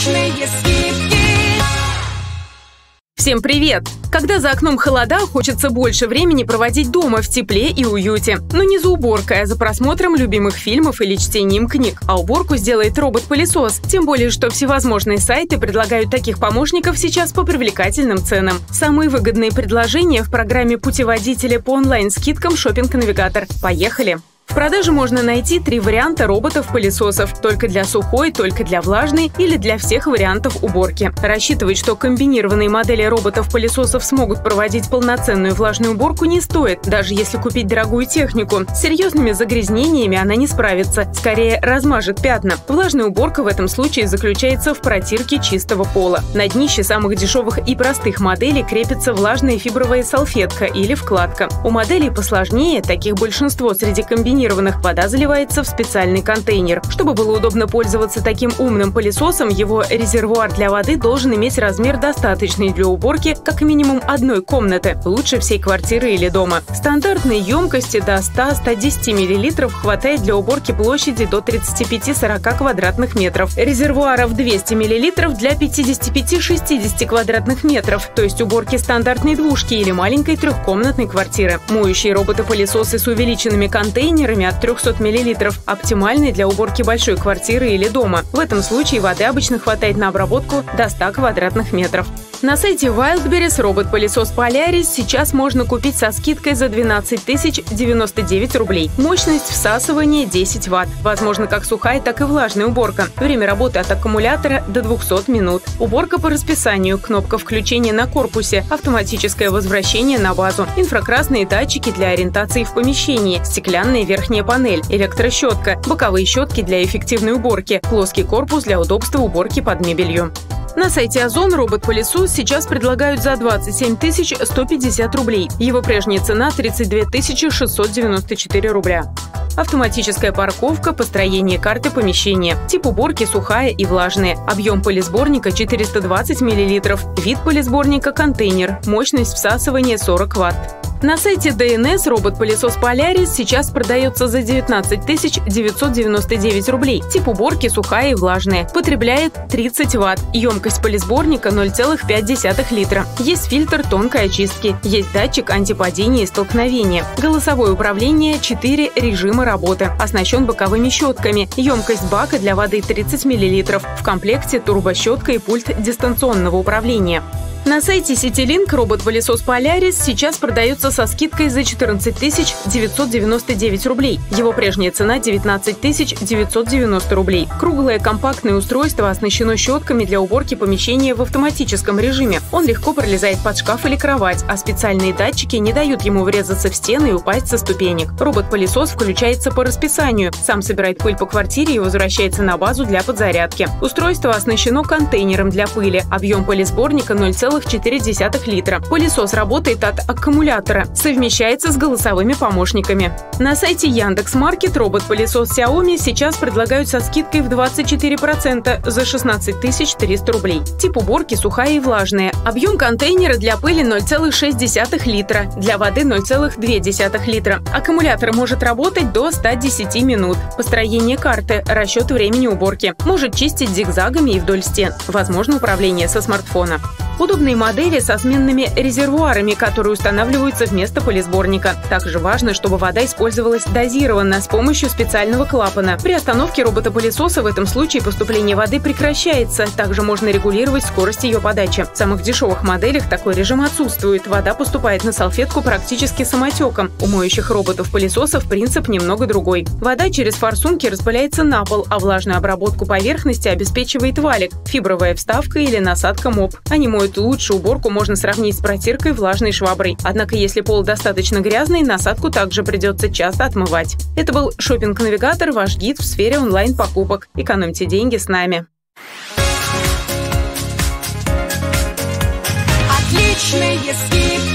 Отличные скидки! Всем привет! Когда за окном холода, хочется больше времени проводить дома в тепле и уюте. Но не за уборкой, а за просмотром любимых фильмов или чтением книг. А уборку сделает робот-пылесос. Тем более, что всевозможные сайты предлагают таких помощников сейчас по привлекательным ценам. Самые выгодные предложения в программе путеводителя по онлайн-скидкам Шопинг Навигатор. Поехали! В продаже можно найти три варианта роботов-пылесосов – только для сухой, только для влажной или для всех вариантов уборки. Рассчитывать, что комбинированные модели роботов-пылесосов смогут проводить полноценную влажную уборку не стоит, даже если купить дорогую технику. С серьезными загрязнениями она не справится, скорее размажет пятна. Влажная уборка в этом случае заключается в протирке чистого пола. На днище самых дешевых и простых моделей крепится влажная фибровая салфетка или вкладка. У моделей посложнее, таких большинство среди комбинированных комбинированных вода заливается в специальный контейнер. Чтобы было удобно пользоваться таким умным пылесосом, его резервуар для воды должен иметь размер достаточный для уборки как минимум одной комнаты, лучше всей квартиры или дома. Стандартной емкости до 100-110 мл хватает для уборки площади до 35-40 квадратных метров. Резервуаров 200 мл для 55-60 квадратных метров, то есть уборки стандартной двушки или маленькой трехкомнатной квартиры. Моющие роботы-пылесосы с увеличенными контейнерами контейнерами от 300 мл, оптимальный для уборки большой квартиры или дома. В этом случае воды обычно хватает на обработку до 100 квадратных метров. На сайте Wildberries робот-пылесос Polaris сейчас можно купить со скидкой за 12 тысяч 99 рублей. Мощность всасывания 10 ватт. Возможно как сухая, так и влажная уборка. Время работы от аккумулятора до 200 минут. Уборка по расписанию. Кнопка включения на корпусе. Автоматическое возвращение на базу. Инфракрасные датчики для ориентации в помещении. Стеклянная верхняя панель. Электрощетка. Боковые щетки для эффективной уборки. Плоский корпус для удобства уборки под мебелью. На сайте Озон робот-пылесос сейчас предлагают за 27 150 рублей. Его прежняя цена – 32 694 рубля. Автоматическая парковка, построение карты помещения. Тип уборки сухая и влажная. Объем пылесборника 420 мл. Вид пылесборника – контейнер. Мощность всасывания 40 Вт. На сайте DNS робот-пылесос Polaris сейчас продается за 19 999 рублей. Тип уборки сухая и влажная. Потребляет 30 ватт. Емкость пылесборника 0,5 литра. Есть фильтр тонкой очистки. Есть датчик антипадения и столкновения. Голосовое управление 4 режима работы. Оснащен боковыми щетками. Емкость бака для воды 30 мл. В комплекте турбощетка и пульт дистанционного управления. На сайте CityLink робот-пылесос Polaris сейчас продается со скидкой за 14 999 рублей. Его прежняя цена 19 990 рублей. Круглое компактное устройство оснащено щетками для уборки помещения в автоматическом режиме. Он легко пролезает под шкаф или кровать, а специальные датчики не дают ему врезаться в стены и упасть со ступенек. Робот-пылесос включается по расписанию, сам собирает пыль по квартире и возвращается на базу для подзарядки. Устройство оснащено контейнером для пыли. Объем пылесборника 0,5 1,4 литра. Пылесос работает от аккумулятора, совмещается с голосовыми помощниками. На сайте Яндекс.Маркет робот-пылесос Xiaomi сейчас предлагают со скидкой в 24% за 16 300 рублей. Тип уборки сухая и влажная. Объем контейнера для пыли 0,6 литра, для воды 0,2 литра. Аккумулятор может работать до 110 минут. Построение карты, расчет времени уборки. Может чистить зигзагами и вдоль стен. Возможно управление со смартфона. Удобные модели со сменными резервуарами, которые устанавливаются вместо полисборника. Также важно, чтобы вода использовалась дозированно с помощью специального клапана. При остановке робота-пылесоса в этом случае поступление воды прекращается. Также можно регулировать скорость ее подачи. В самых дешевых моделях такой режим отсутствует. Вода поступает на салфетку практически самотеком. У моющих роботов-пылесосов принцип немного другой. Вода через форсунки распыляется на пол, а влажную обработку поверхности обеспечивает валик, фибровая вставка или насадка МОП. Они моют делают лучше, уборку можно сравнить с протиркой влажной шваброй. Однако, если пол достаточно грязный, насадку также придется часто отмывать. Это был шопинг навигатор ваш гид в сфере онлайн-покупок. Экономьте деньги с нами. Отличные скидки!